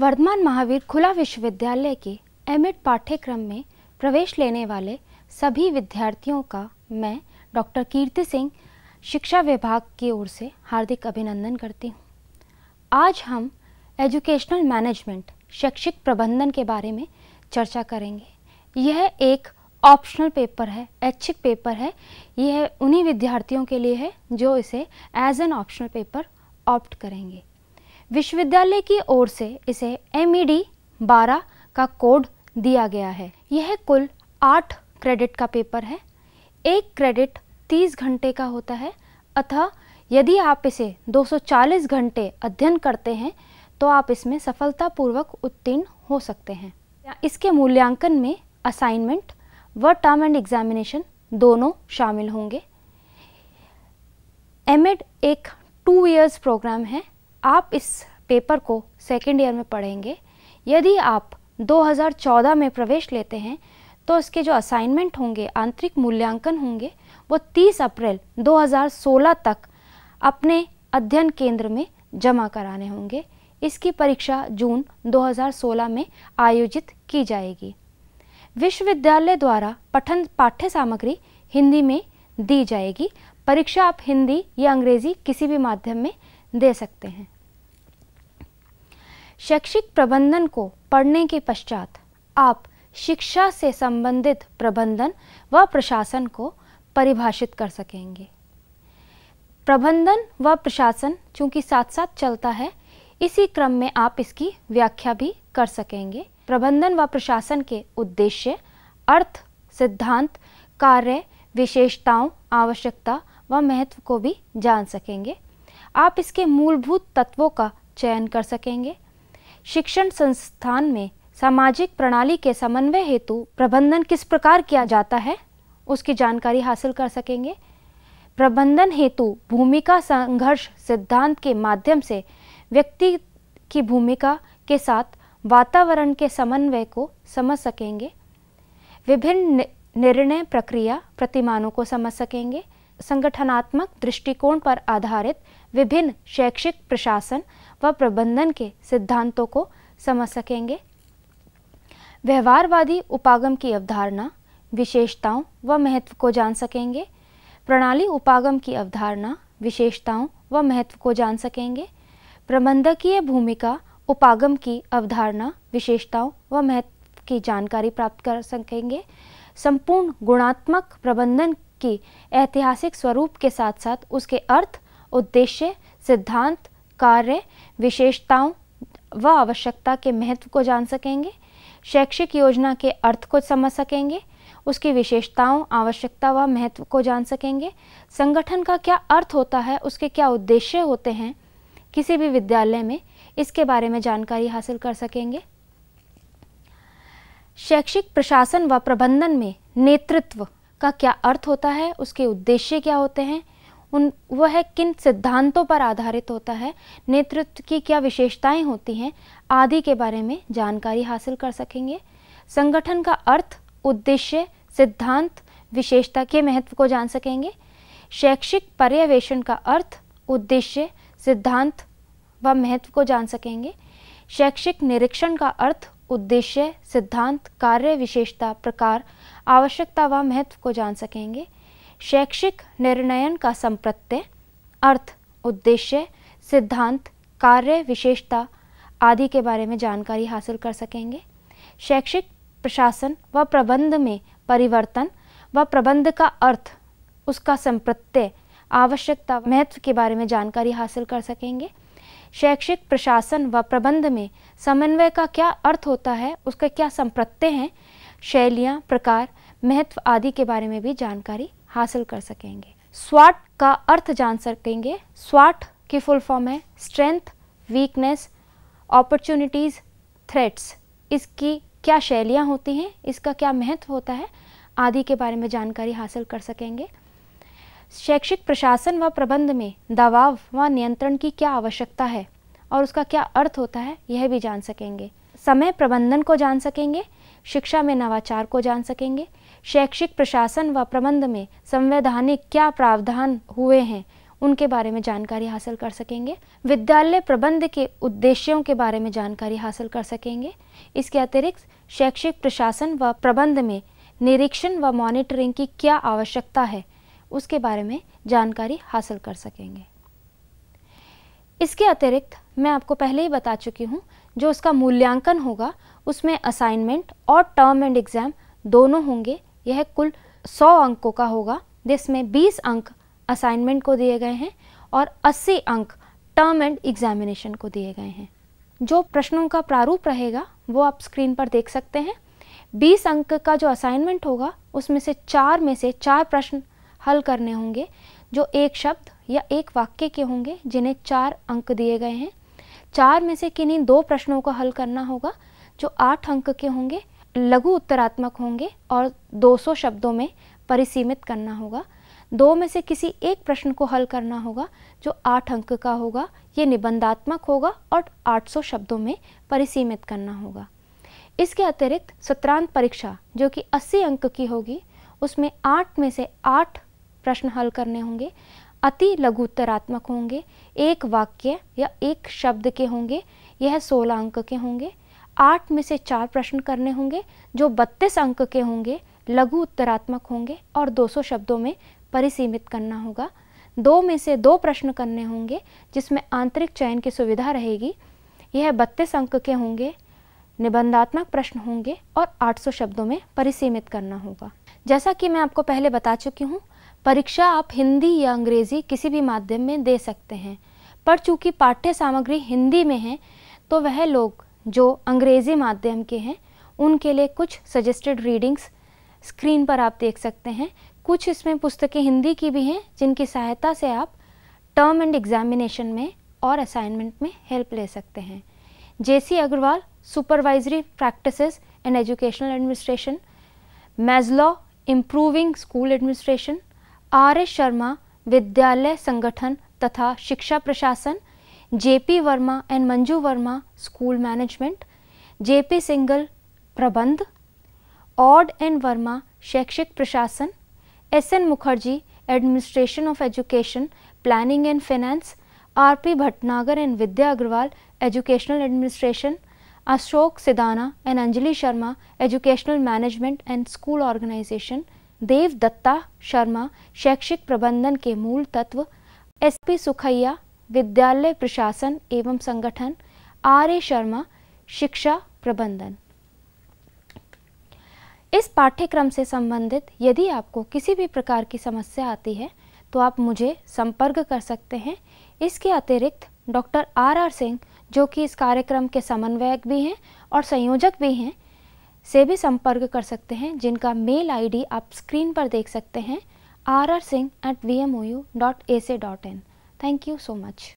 वर्धमान महावीर खुला विश्वविद्यालय के एमएड पाठ्यक्रम में प्रवेश लेने वाले सभी विद्यार्थियों का मैं, डॉक्टर कीर्ति सिंह, शिक्षा विभाग की ओर से हार्दिक अभिनंदन करती हूँ। आज हम एजुकेशनल मैनेजमेंट, शैक्षिक प्रबंधन के बारे में चर्चा करेंगे। यह एक ऑप्शनल पेपर है, ऐच्छिक पेपर है। यह उन्हीं विद्यार्थियों के लिए है जो इसे as an optional paper opt करेंगे। विश्वविद्यालय की ओर से इसे एम ई डी बारह का कोड दिया गया है। यह कुल आठ क्रेडिट का पेपर है। एक क्रेडिट तीस घंटे का होता है, अतः यदि आप इसे 240 घंटे अध्ययन करते हैं तो आप इसमें सफलतापूर्वक उत्तीर्ण हो सकते हैं। इसके मूल्यांकन में असाइनमेंट व टर्म एंड एग्जामिनेशन दोनों शामिल होंगे। एमएड एक टू इयर्स प्रोग्राम है। आप इस पेपर को सेकेंड ईयर में पढ़ेंगे। यदि आप 2014 में प्रवेश लेते हैं तो इसके जो असाइनमेंट होंगे, आंतरिक मूल्यांकन होंगे, वो 30 अप्रैल 2016 तक अपने अध्ययन केंद्र में जमा कराने होंगे। इसकी परीक्षा जून 2016 में आयोजित की जाएगी। विश्वविद्यालय द्वारा पठन पाठ्य सामग्री हिंदी में दी जाएगी। परीक्षा आप हिंदी या अंग्रेज़ी किसी भी माध्यम में दे सकते हैं। शैक्षिक प्रबंधन को पढ़ने के पश्चात आप शिक्षा से संबंधित प्रबंधन व प्रशासन को परिभाषित कर सकेंगे। प्रबंधन व प्रशासन चूँकि साथ साथ चलता है, इसी क्रम में आप इसकी व्याख्या भी कर सकेंगे। प्रबंधन व प्रशासन के उद्देश्य, अर्थ, सिद्धांत, कार्य, विशेषताओं, आवश्यकता व महत्व को भी जान सकेंगे। आप इसके मूलभूत तत्वों का चयन कर सकेंगे। शिक्षण संस्थान में सामाजिक प्रणाली के समन्वय हेतु प्रबंधन किस प्रकार किया जाता है? उसकी जानकारी हासिल कर सकेंगे। प्रबंधन हेतु भूमिका संघर्ष सिद्धांत के माध्यम से व्यक्ति की भूमिका के साथ वातावरण के समन्वय को समझ सकेंगे। विभिन्न निर्णय प्रक्रिया प्रतिमानों को समझ सकेंगे। संगठनात्मक दृष्टिकोण पर आधारित विभिन्न शैक्षिक प्रशासन व प्रबंधन के सिद्धांतों को समझ सकेंगे। व्यवहारवादी उपागम की अवधारणा, विशेषताओं व महत्व को जान सकेंगे। प्रणाली उपागम की अवधारणा, विशेषताओं व महत्व को जान सकेंगे। प्रबंधकीय भूमिका उपागम की अवधारणा, विशेषताओं व महत्व की जानकारी प्राप्त कर सकेंगे। संपूर्ण गुणात्मक प्रबंधन की ऐतिहासिक स्वरूप के साथ साथ उसके अर्थ उद्देश्य, सिद्धांत, कार्य, विशेषताओं व आवश्यकता के महत्व को जान सकेंगे। शैक्षिक योजना के अर्थ को समझ सकेंगे। उसकी विशेषताओं, आवश्यकता व महत्व को जान सकेंगे। संगठन का क्या अर्थ होता है, उसके क्या उद्देश्य होते हैं, किसी भी विद्यालय में, इसके बारे में जानकारी हासिल कर सकेंगे। शैक्षिक प्रशासन व प्रबंधन में नेतृत्व का क्या अर्थ होता है, उसके उद्देश्य क्या होते हैं उन, वह किन सिद्धांतों पर आधारित होता है, नेतृत्व की क्या विशेषताएँ होती हैं, आदि के बारे में जानकारी हासिल कर सकेंगे। संगठन का अर्थ, उद्देश्य, सिद्धांत, विशेषता के महत्व को जान सकेंगे। शैक्षिक पर्यवेक्षण का अर्थ, उद्देश्य, सिद्धांत व महत्व को जान सकेंगे। शैक्षिक निरीक्षण का अर्थ, उद्देश्य, सिद्धांत, कार्य, विशेषता, प्रकार, आवश्यकता व महत्व को जान सकेंगे। शैक्षिक निर्णयन का संप्रत्यय, अर्थ, उद्देश्य, सिद्धांत, कार्य, विशेषता आदि के बारे में जानकारी हासिल कर सकेंगे। शैक्षिक प्रशासन व प्रबंध में परिवर्तन व प्रबंध का अर्थ, उसका संप्रत्यय, आवश्यकता महत्व के बारे में जानकारी हासिल कर सकेंगे। शैक्षिक प्रशासन व प्रबंध में समन्वय का क्या अर्थ होता है, उसका क्या संप्रत्यय हैं, शैलियाँ, प्रकार, महत्व आदि के बारे में भी जानकारी हासिल कर सकेंगे। स्वाट का अर्थ जान सकेंगे। स्वाट की फुल फॉर्म है स्ट्रेंथ, वीकनेस अपॉर्चुनिटीज़ थ्रेट्स इसकी क्या शैलियाँ होती हैं? इसका क्या महत्व होता है? आदि के बारे में जानकारी हासिल कर सकेंगे। शैक्षिक प्रशासन व प्रबंध में दबाव व नियंत्रण की क्या आवश्यकता है और उसका क्या अर्थ होता है, यह भी जान सकेंगे। समय प्रबंधन को जान सकेंगे, शिक्षा में नवाचार को जान सकेंगे, शैक्षिक प्रशासन व प्रबंध में संवैधानिक क्या प्रावधान हुए हैं, उनके बारे में जानकारी हासिल कर सकेंगे, विद्यालय प्रबंध के उद्देश्यों के बारे में जानकारी हासिल कर सकेंगे, इसके अतिरिक्त शैक्षिक प्रशासन व प्रबंध में निरीक्षण व मॉनिटरिंग की क्या आवश्यकता है, उसके बारे में जानकारी हासिल कर सकेंगे। इसके अतिरिक्त मैं आपको पहले ही बता चुकी हूँ, जो उसका मूल्यांकन होगा, उसमें असाइनमेंट और टर्म एंड एग्ज़ाम दोनों होंगे। यह कुल 100 अंकों का होगा, जिसमें 20 अंक असाइनमेंट को दिए गए हैं और 80 अंक टर्म एंड एग्जामिनेशन को दिए गए हैं। जो प्रश्नों का प्रारूप रहेगा, वो आप स्क्रीन पर देख सकते हैं। 20 अंक का जो असाइनमेंट होगा, उसमें से चार में से चार प्रश्न हल करने होंगे। जो एक शब्द या एक वाक्य के होंगे, जिन्हें चार अंक दिए गए हैं। चार में से किन्हीं दो प्रश्नों को हल करना होगा, जो आठ अंक के होंगे, लघु उत्तरात्मक होंगे और 200 शब्दों में परिसीमित करना होगा। दो में से किसी एक प्रश्न को हल करना होगा, जो आठ अंक का होगा, ये निबंधात्मक होगा और 800 शब्दों में परिसीमित करना होगा। इसके अतिरिक्त सत्रांत परीक्षा, जो कि 80 अंक की होगी, उसमें आठ में से आठ प्रश्न हल करने होंगे। अति लघु उत्तरात्मक होंगे। एक वाक्य या एक शब्द के होंगे। यह 16 अंक के होंगे। आठ में से चार प्रश्न करने होंगे। जो बत्तीस अंक के होंगे लघु उत्तरात्मक होंगे और 200 शब्दों में परिसीमित करना होगा। दो में से दो प्रश्न करने होंगे, जिसमें आंतरिक चयन की सुविधा रहेगी। यह बत्तीस अंक के होंगे, निबंधात्मक प्रश्न होंगे और 800 शब्दों में परिसीमित करना होगा। जैसा कि मैं आपको पहले बता चुकी हूँ परीक्षा आप हिंदी या अंग्रेज़ी किसी भी माध्यम में दे सकते हैं। पर चूँकि पाठ्य सामग्री हिंदी में है तो वह लोग जो अंग्रेज़ी माध्यम के हैं, उनके लिए कुछ सजेस्टेड रीडिंग्स स्क्रीन पर आप देख सकते हैं। कुछ इसमें पुस्तकें हिंदी की भी हैं, जिनकी सहायता से आप टर्म एंड एग्जामिनेशन में और असाइनमेंट में हेल्प ले सकते हैं। JC Agarwal supervisory practices and educational administration मैजलॉ improving school administration R S Sharma विद्यालय संगठन तथा शिक्षा प्रशासन, JP Verma and Manju Verma school management, JP Singhal प्रबंध, ऑड एंड वर्मा शैक्षिक प्रशासन, S N Mukherjee administration of education, planning and finance, R P Bhatnagar and Vidya Agarwal educational administration, Ashok Sidana and Anjali Sharma educational management and school organisation Dev Datta Sharma, शैक्षिक प्रबंधन के मूल तत्व, S P सुखैया, विद्यालय प्रशासन एवं संगठन, R A Sharma, शिक्षा प्रबंधन। इस पाठ्यक्रम से संबंधित यदि आपको किसी भी प्रकार की समस्या आती है तो आप मुझे संपर्क कर सकते हैं। इसके अतिरिक्त डॉक्टर आर आर सिंह, जो कि इस कार्यक्रम के समन्वयक भी हैं और संयोजक भी हैं से भी संपर्क कर सकते हैं, जिनका मेल आईडी आप स्क्रीन पर देख सकते हैं, R R Singh at V M O U dot A C dot in thank you so much